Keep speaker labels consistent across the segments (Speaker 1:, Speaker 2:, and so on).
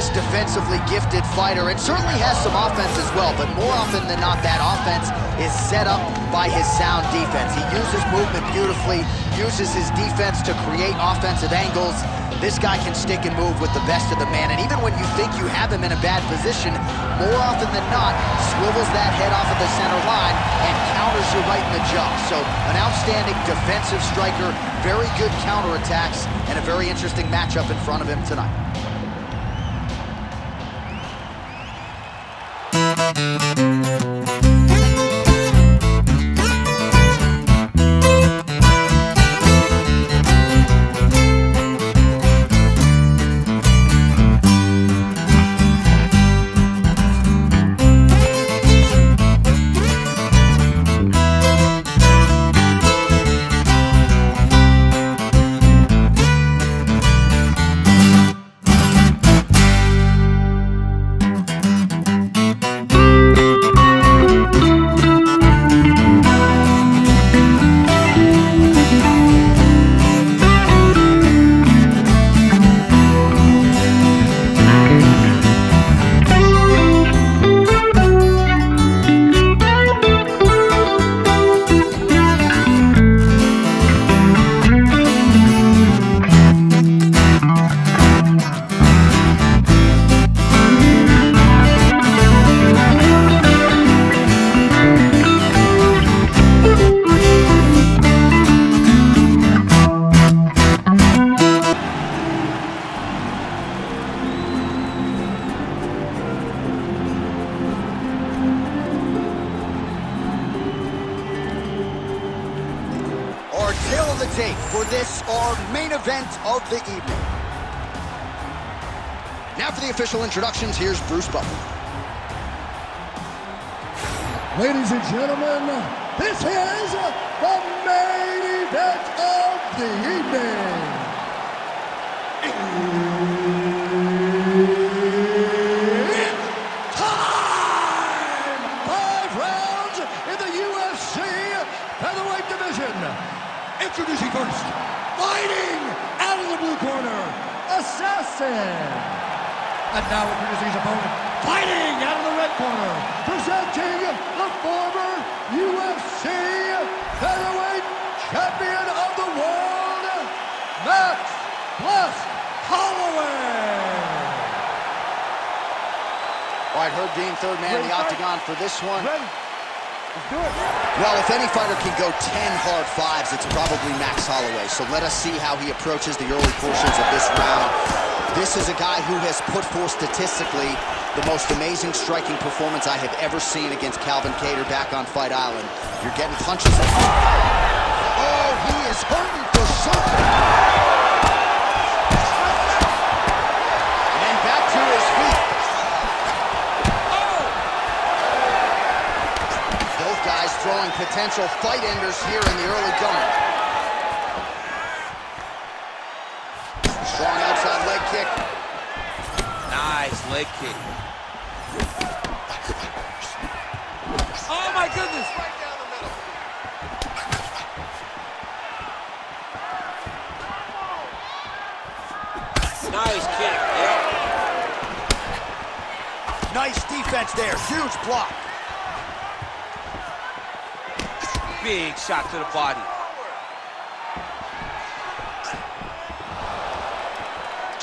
Speaker 1: this defensively gifted fighter, and certainly has some offense as well, but more often than not, that offense is set up by his sound defense. He uses movement beautifully, uses his defense to create offensive angles. This guy can stick and move with the best of the man, and even when you think you have him in a bad position, more often than not, swivels that head off of the center line and counters you right in the jaw. So an outstanding defensive striker, very good counterattacks, and a very interesting matchup in front of him tonight. Our tape for this, our main event of the evening. Now for the official introductions, here's Bruce Buffer.
Speaker 2: Ladies and gentlemen, this is the main event of the evening. It's time! Five rounds in the UFC featherweight division. Introducing first, fighting out of the blue corner, Assassin. And now introducing his opponent, fighting out of the red corner, presenting the former UFC featherweight champion of the world, Max Bless Holloway.
Speaker 1: All right, Herb Dean, third man in the octagon for this one.
Speaker 2: Ready? Let's do it.
Speaker 1: Well, if any fighter can go 10 hard fives, it's probably Max Holloway. So let us see how he approaches the early portions of this round. This is a guy who has put forth statistically the most amazing striking performance I have ever seen against Calvin Kattar back on Fight Island. You're getting punches. Oh, he is hurting for something. Potential fight enders here in the early going. Strong outside leg kick.
Speaker 3: Nice leg kick. Oh my goodness! Right down the middle. Nice kick. Yep.
Speaker 1: Nice defense there. Huge block.
Speaker 3: Big shot to the body.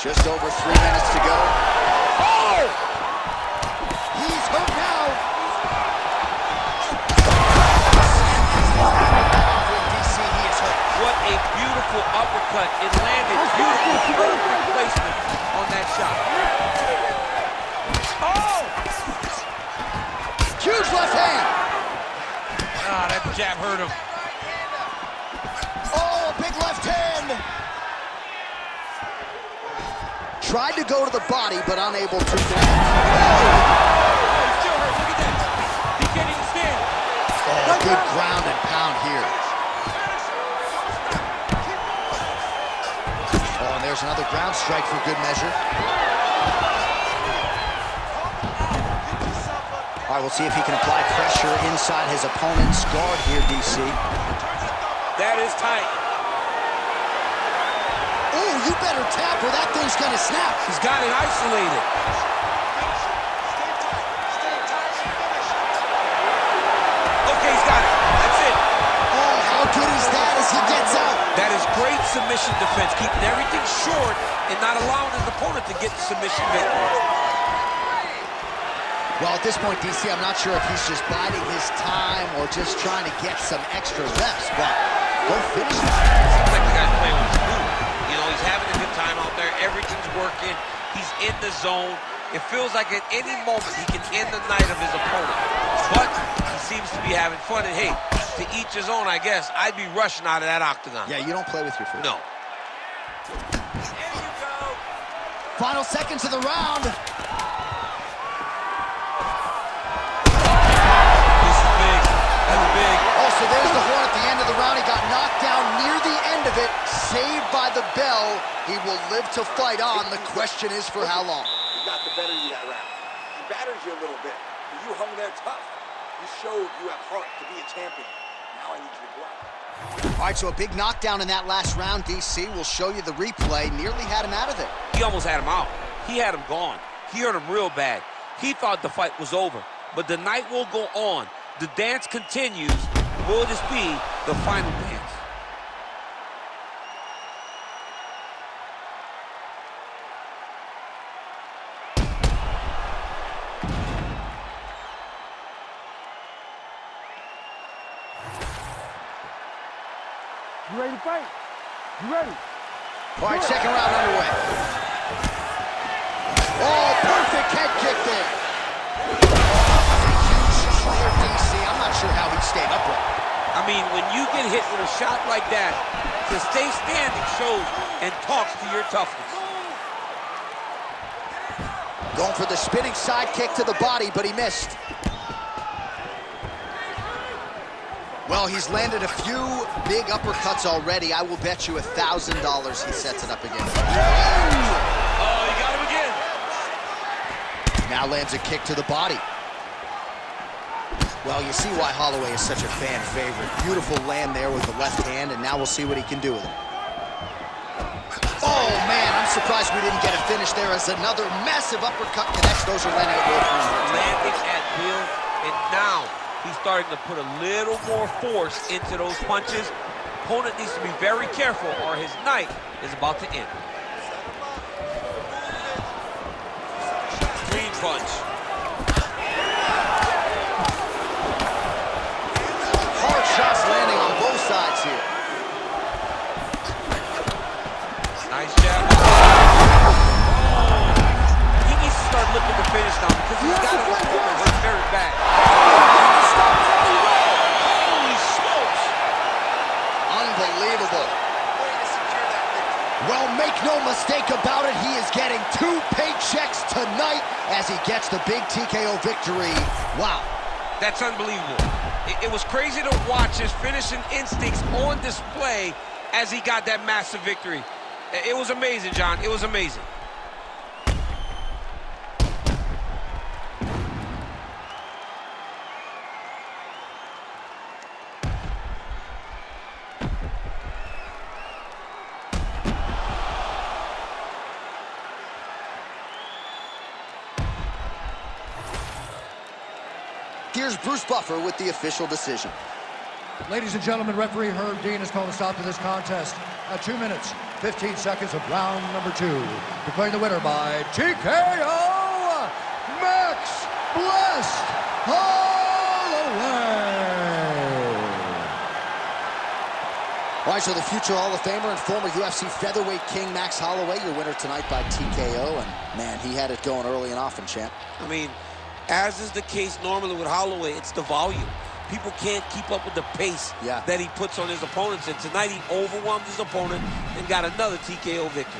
Speaker 1: Just over three minutes to go. Oh! Tried to go to the body, but unable to.
Speaker 3: Oh, still hurt. Look at that. He can't even stand.
Speaker 1: Oh, good ground and pound here. Oh, and there's another ground strike for good measure. All right, we'll see if he can apply pressure inside his opponent's guard here, DC.
Speaker 3: That is tight.
Speaker 1: You better tap or that thing's gonna snap.
Speaker 3: He's got it isolated. Okay, he's got it. That's it.
Speaker 1: Oh, how good is that as he gets out?
Speaker 3: That is great submission defense, keeping everything short and not allowing his opponent to get the submission victory.
Speaker 1: Well, at this point, DC, I'm not sure if he's just biding his time or just trying to get some extra reps, but go finish.
Speaker 3: Seems like the guy's playing with his food. You know, he's having a good time out there. Everything's working. He's in the zone. It feels like at any moment he can end the night of his opponent. But he seems to be having fun. And hey, to each his own, I guess. I'd be rushing out of that octagon.
Speaker 1: Yeah, you don't play with your food.
Speaker 3: No.
Speaker 1: Final seconds of the round.
Speaker 3: This is big. That's big.
Speaker 1: So there's the horn at the end of the round. He got knocked down near the end of it, saved by the bell. He will live to fight on. The question is for how long.
Speaker 4: He got the better of you that round. He battered you a little bit, but you hung there tough. You showed you have heart to be a champion. Now I need you to go out.
Speaker 1: All right, so a big knockdown in that last round, DC. We'll show you the replay. Nearly had him out of there.
Speaker 3: He almost had him out. He had him gone. He hurt him real bad. He thought the fight was over. But the night will go on. The dance continues. Will this be the final dance?
Speaker 5: You ready to fight? You ready?
Speaker 1: All right, second round underway. Oh, perfect head kick there. Huge shot there, DC. I'm not sure how he stayed upright.
Speaker 3: I mean, when you get hit with a shot like that, to stay standing shows and talks to your toughness.
Speaker 1: Going for the spinning side kick to the body, but he missed. Well, he's landed a few big uppercuts already. I will bet you a $1,000 he sets it up again.
Speaker 3: Oh, you got him again.
Speaker 1: Now lands a kick to the body. Well, you see why Holloway is such a fan favorite. Beautiful land there with the left hand, and now we'll see what he can do with it. Oh, man, I'm surprised we didn't get a finish there as another massive uppercut connects. Those are landing at will.
Speaker 3: Landing at will, and now he's starting to put a little more force into those punches. Opponent needs to be very careful or his night is about to end.
Speaker 1: Make no mistake about it, he is getting two paychecks tonight as he gets the big TKO victory. Wow.
Speaker 3: That's unbelievable. It, it was crazy to watch his finishing instincts on display as he got that massive victory. It, it was amazing, John. It was amazing.
Speaker 1: Here's Bruce Buffer with the official decision.
Speaker 2: Ladies and gentlemen, referee Herb Dean has called a stop to this contest at 2 minutes, 15 seconds of round number two. Declaring the winner by TKO, Max Blessed Holloway.
Speaker 1: All right, so the future Hall of Famer and former UFC featherweight king Max Holloway, your winner tonight by TKO. And man, he had it going early and often, champ.
Speaker 3: I mean, as is the case normally with Holloway, it's the volume. People can't keep up with the pace
Speaker 1: Yeah.
Speaker 3: that he puts on his opponents. And tonight he overwhelmed his opponent and got another TKO victory.